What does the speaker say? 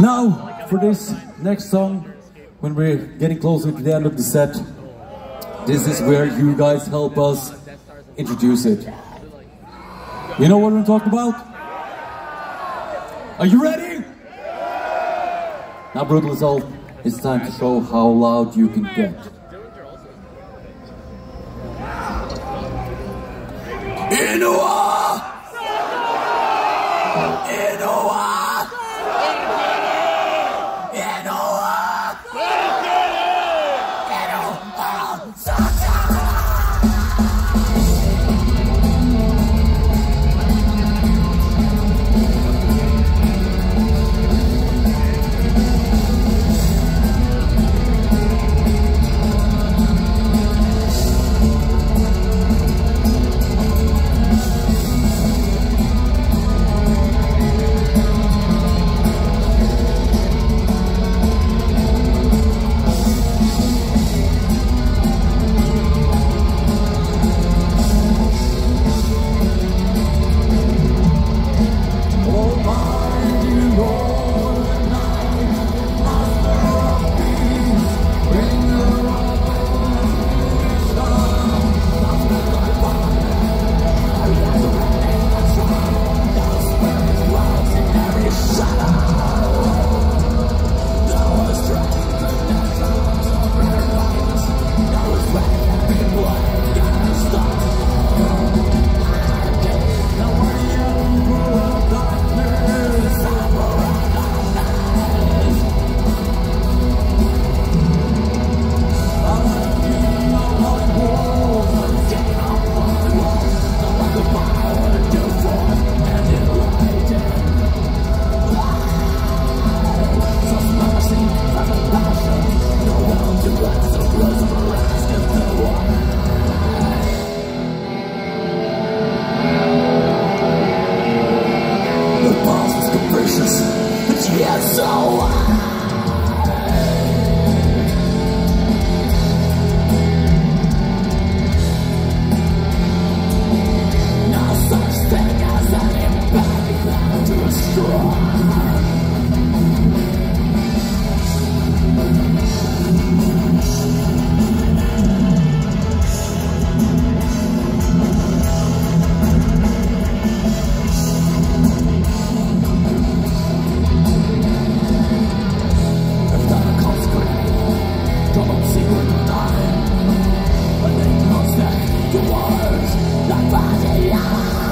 Now, for this next song, when we're getting closer to the end of the set, this is where you guys help us introduce it. You know what I'm talking about? Are you ready? Now, Brutal Assault, it's time to show how loud you can get. Inno a! Inno a! Inoa! Body